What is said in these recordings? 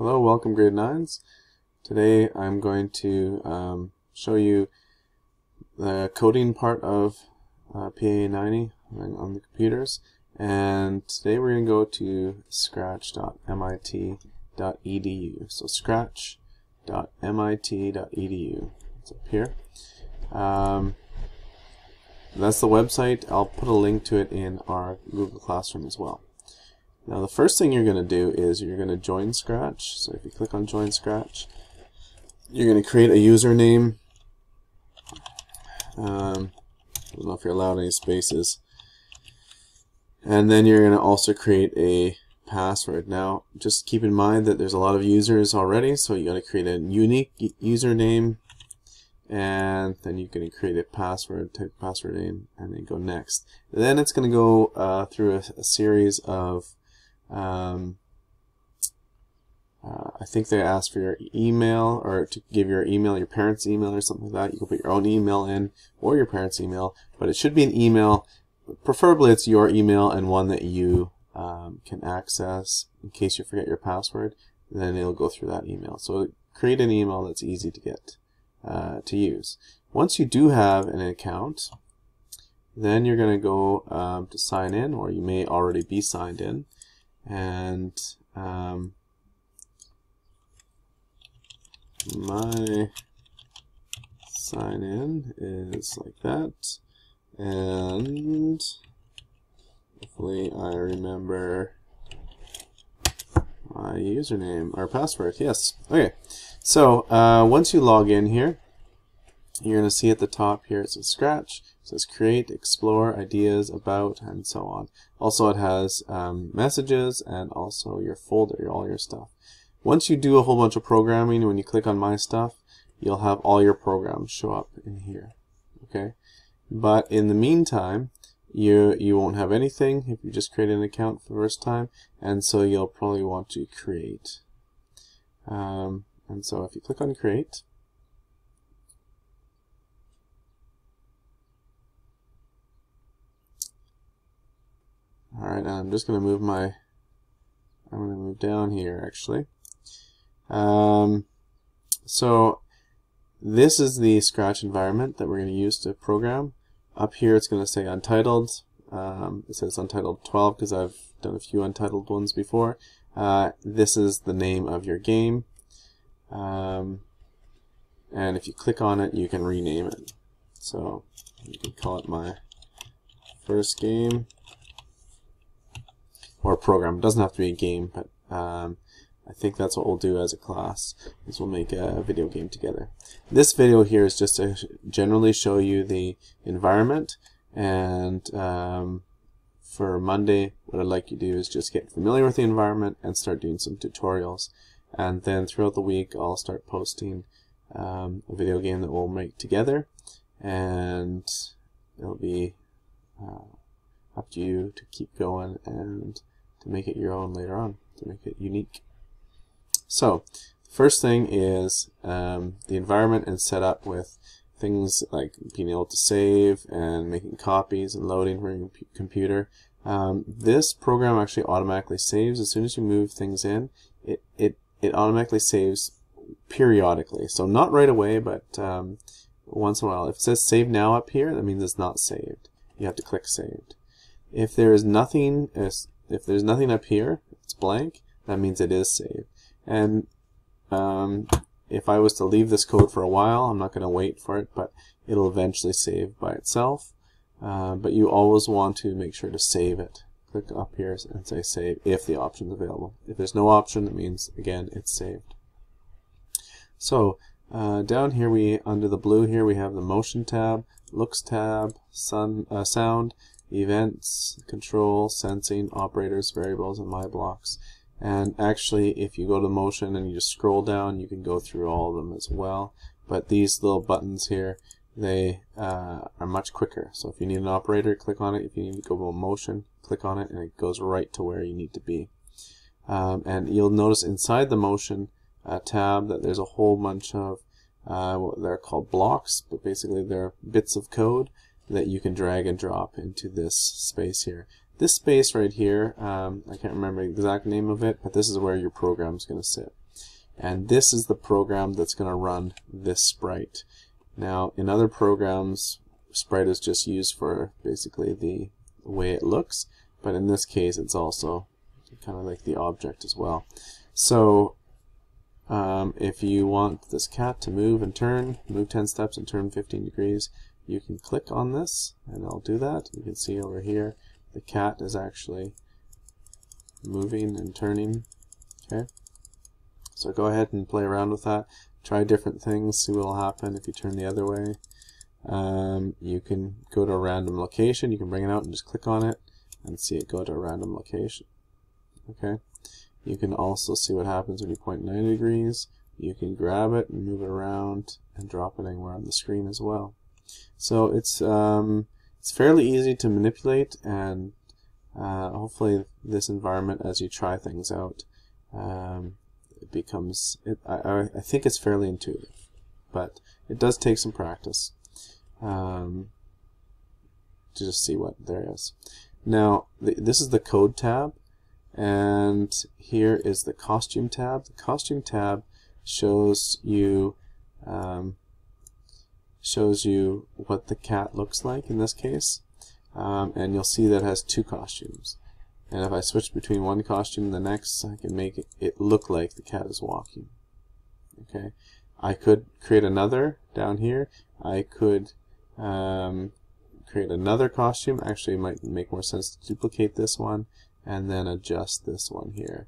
Hello, welcome grade 9s. Today I'm going to um, show you the coding part of uh, PA90 on the computers and today we're going to go to scratch.mit.edu. So scratch.mit.edu. It's up here. Um, that's the website. I'll put a link to it in our Google Classroom as well. Now the first thing you're going to do is you're going to join Scratch. So if you click on join Scratch, you're going to create a username. Um, I don't know if you're allowed any spaces. And then you're going to also create a password. Now just keep in mind that there's a lot of users already, so you got to create a unique username and then you're going to create a password, type password in, and then go next. then it's going to go uh, through a, a, series of um, uh, I think they ask for your email or to give your email, your parents' email or something like that. You can put your own email in or your parents' email, but it should be an email. Preferably it's your email and one that you um, can access in case you forget your password. Then it'll go through that email. So create an email that's easy to get uh, to use. Once you do have an account, then you're going to go um, to sign in, or you may already be signed in and um, my sign in is like that. And hopefully I remember my username or password. Yes. Okay. So uh, once you log in here you're to see at the top here it says scratch says create explore ideas about and so on. Also it has um, messages and also your folder all your stuff. Once you do a whole bunch of programming when you click on my stuff you'll have all your programs show up in here okay? But in the meantime you you won't have anything if you just create an account for the first time and so you'll probably want to create. Um, and so if you click on create Alright, I'm just going to move my, I'm going to move down here actually. Um, so this is the Scratch environment that we're going to use to program. Up here it's going to say Untitled. Um, it says Untitled 12 because I've done a few Untitled ones before. Uh, this is the name of your game. Um, and if you click on it, you can rename it. So you can call it my first game or a program. It doesn't have to be a game, but um, I think that's what we'll do as a class, is we'll make a video game together. This video here is just to generally show you the environment, and um, for Monday, what I'd like you to do is just get familiar with the environment and start doing some tutorials. And then throughout the week, I'll start posting um, a video game that we'll make together, and it'll be uh, up to you to keep going and to make it your own later on, to make it unique. So, first thing is um, the environment and setup with things like being able to save and making copies and loading from your computer. Um, this program actually automatically saves as soon as you move things in. It it it automatically saves periodically, so not right away, but um, once in a while. If it says save now up here, that means it's not saved. You have to click saved. If there is nothing, if there's nothing up here, it's blank, that means it is saved. And um, if I was to leave this code for a while, I'm not going to wait for it, but it'll eventually save by itself. Uh, but you always want to make sure to save it. Click up here and say save if the option is available. If there's no option, that means, again, it's saved. So uh, down here, we under the blue here, we have the motion tab, looks tab, sun, uh, sound, events, control, sensing, operators, variables, and my blocks. And actually, if you go to motion and you just scroll down, you can go through all of them as well. But these little buttons here, they uh, are much quicker. So if you need an operator, click on it. If you need to go to motion, click on it, and it goes right to where you need to be. Um, and you'll notice inside the motion uh, tab that there's a whole bunch of uh, what they're called blocks, but basically they're bits of code that you can drag and drop into this space here. This space right here, um, I can't remember the exact name of it, but this is where your program is going to sit. and this is the program that's going to run this sprite. Now, in other programs, sprite is just used for basically the way it looks, but in this case, it's also kind of like the object as well. So, um, if you want this cat to move and turn, move 10 steps and turn 15 degrees, you can click on this, and I'll do that. You can see over here, the cat is actually moving and turning. Okay, so go ahead and play around with that. Try different things, see what will happen if you turn the other way. Um, you can go to a random location, you can bring it out and just click on it and see it go to a random location. Okay, you can also see what happens when you point 90 degrees. You can grab it and move it around and drop it anywhere on the screen as well. So it's um, it's fairly easy to manipulate and uh, hopefully this environment as you try things out um, it becomes it, I, I think it's fairly intuitive but it does take some practice um, to just see what there is. Now the, this is the code tab and here is the costume tab. The costume tab shows you um, shows you what the cat looks like in this case um, and you'll see that it has two costumes. And if I switch between one costume and the next I can make it look like the cat is walking. Okay? I could create another down here. I could um, create another costume. Actually it might make more sense to duplicate this one and then adjust this one here.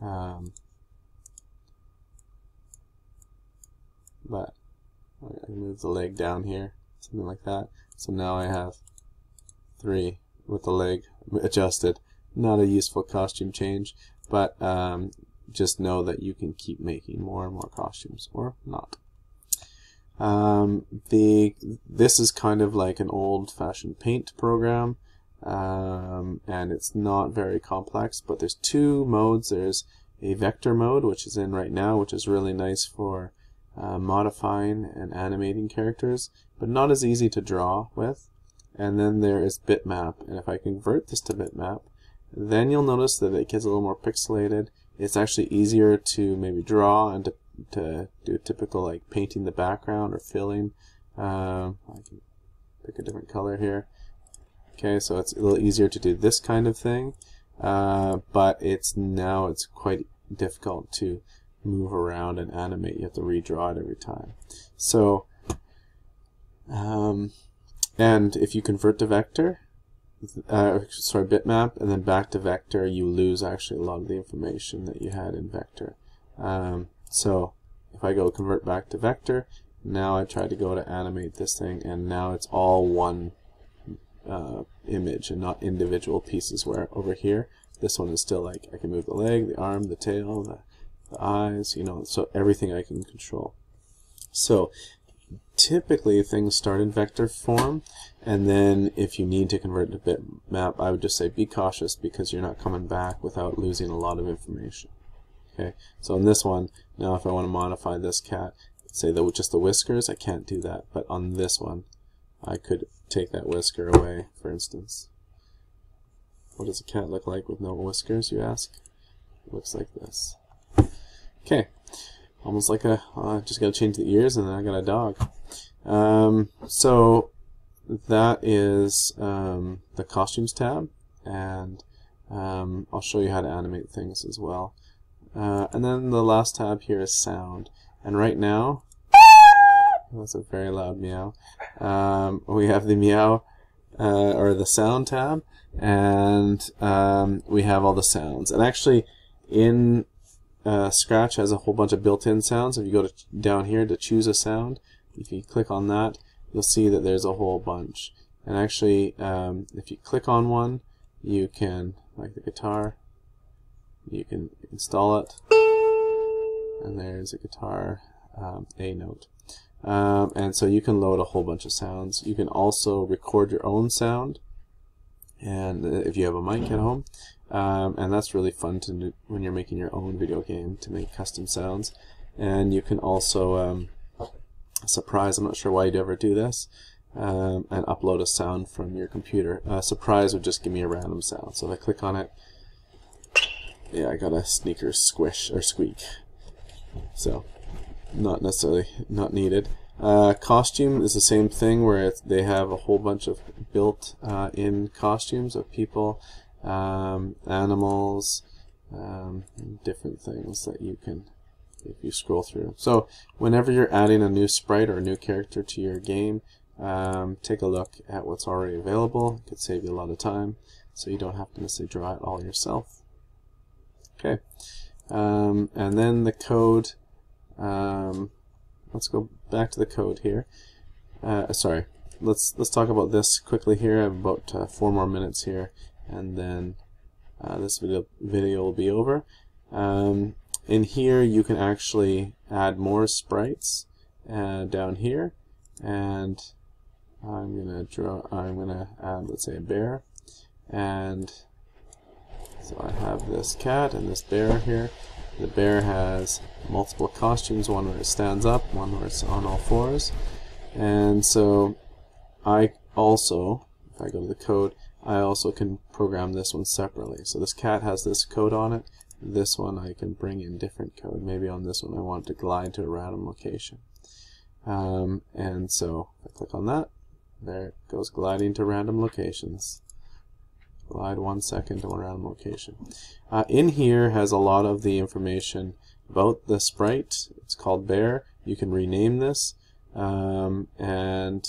Um, but I move the leg down here something like that so now I have three with the leg adjusted. Not a useful costume change, but um, just know that you can keep making more and more costumes, or not. Um, the This is kind of like an old-fashioned paint program, um, and it's not very complex, but there's two modes. There's a vector mode, which is in right now, which is really nice for uh, modifying and animating characters, but not as easy to draw with. And then there is bitmap and if I convert this to bitmap then you'll notice that it gets a little more pixelated. It's actually easier to maybe draw and to, to do typical like painting the background or filling. Um, I can pick a different color here. Okay so it's a little easier to do this kind of thing uh, but it's now it's quite difficult to move around and animate you have to redraw it every time so um, and if you convert to vector, uh, sorry, bitmap, and then back to vector, you lose actually a lot of the information that you had in vector. Um, so if I go convert back to vector, now I try to go to animate this thing, and now it's all one uh, image and not individual pieces. Where over here, this one is still like I can move the leg, the arm, the tail, the, the eyes, you know, so everything I can control. So typically things start in vector form and then if you need to convert to bitmap I would just say be cautious because you're not coming back without losing a lot of information. Okay? So in this one now if I want to modify this cat say that just the whiskers I can't do that. But on this one I could take that whisker away for instance. What does a cat look like with no whiskers you ask? It looks like this okay. Almost like a uh, just gotta change the ears and then I got a dog. Um, so that is um, the costumes tab and um, I'll show you how to animate things as well. Uh, and then the last tab here is sound. And right now that's a very loud meow. Um, we have the meow uh, or the sound tab and um, we have all the sounds. And actually in uh, Scratch has a whole bunch of built-in sounds. If you go to, down here to choose a sound, if you click on that, you'll see that there's a whole bunch. And actually, um, if you click on one, you can, like the guitar, you can install it. And there's a guitar um, A note. Um, and so you can load a whole bunch of sounds. You can also record your own sound. And uh, if you have a mic at home, um, and that's really fun to do when you're making your own video game to make custom sounds. And you can also um, surprise. I'm not sure why you'd ever do this. Um, and upload a sound from your computer. Uh, surprise would just give me a random sound. So if I click on it, yeah, I got a sneaker squish or squeak. So, not necessarily not needed. Uh, costume is the same thing where they have a whole bunch of built-in uh, costumes of people, um, animals, um, different things that you can if you scroll through. So whenever you're adding a new sprite or a new character to your game, um, take a look at what's already available. It could save you a lot of time, so you don't have to necessarily draw it all yourself. Okay, um, and then the code. Um, let's go back to the code here. Uh, sorry, let's let's talk about this quickly here. I have about uh, four more minutes here, and then uh, this video video will be over. Um, in here, you can actually add more sprites uh, down here, and I'm gonna draw. I'm gonna add, let's say, a bear, and so I have this cat and this bear here. The bear has multiple costumes, one where it stands up, one where it's on all fours. And so I also, if I go to the code, I also can program this one separately. So this cat has this code on it. This one I can bring in different code. Maybe on this one I want to glide to a random location. Um, and so I click on that, there it goes gliding to random locations. Glide one second to one random location. Uh, in here has a lot of the information about the sprite. It's called bear. You can rename this. Um, and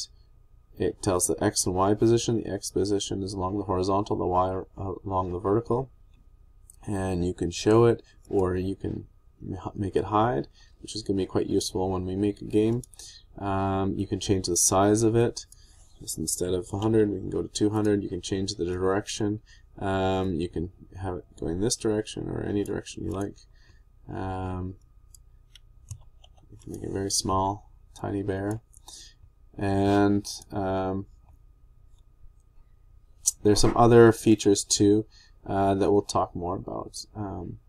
it tells the X and Y position. The X position is along the horizontal, the Y along the vertical. And you can show it or you can make it hide, which is going to be quite useful when we make a game. Um, you can change the size of it. Just instead of 100, we can go to 200. You can change the direction. Um, you can have it going this direction or any direction you like. Um, you can make it very small, tiny bear. And um, there's some other features too uh, that we'll talk more about um,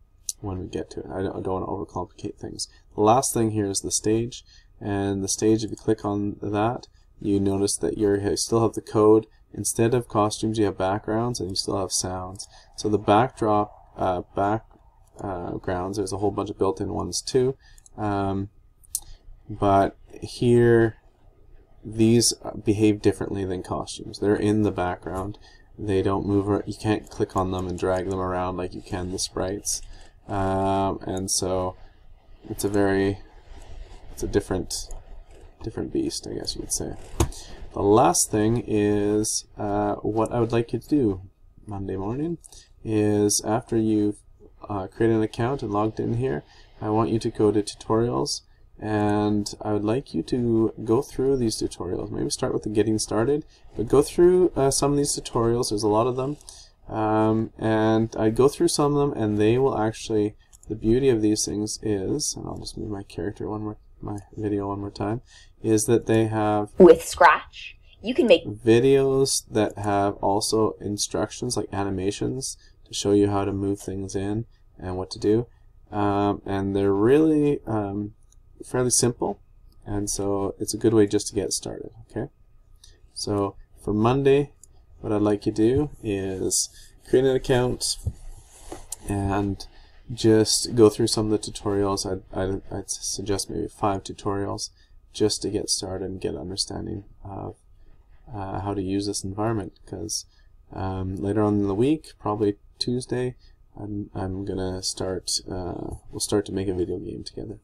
when we get to it. I don't, I don't want to overcomplicate things. The last thing here is the stage. And the stage, if you click on that, you notice that you still have the code. Instead of costumes, you have backgrounds and you still have sounds. So the backdrop, uh, backgrounds, uh, there's a whole bunch of built-in ones too. Um, but here, these behave differently than costumes. They're in the background. They don't move. You can't click on them and drag them around like you can the sprites. Um, and so it's a very, it's a different different beast, I guess you could say. The last thing is uh, what I would like you to do Monday morning is after you've uh, created an account and logged in here, I want you to go to tutorials and I would like you to go through these tutorials. Maybe start with the getting started, but go through uh, some of these tutorials. There's a lot of them. Um, and I go through some of them and they will actually, the beauty of these things is, and I'll just move my character one more, my video one more time, is that they have with Scratch you can make videos that have also instructions like animations to show you how to move things in and what to do um, and they're really um, fairly simple and so it's a good way just to get started okay so for Monday what I'd like you to do is create an account and just go through some of the tutorials I'd, I'd, I'd suggest maybe five tutorials just to get started and get understanding of uh, how to use this environment because um, later on in the week, probably Tuesday, I'm, I'm gonna start, uh, we'll start to make a video game together.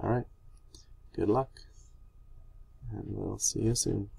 Alright, good luck, and we'll see you soon.